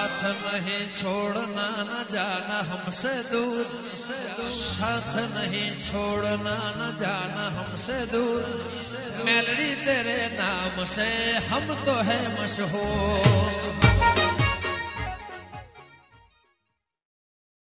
साथ नहीं छोड़ना न जाना हमसे दूर। साथ नहीं छोड़ना न जाना हमसे दूर। मेलड़ी तेरे नाम से हम तो है मशहूर।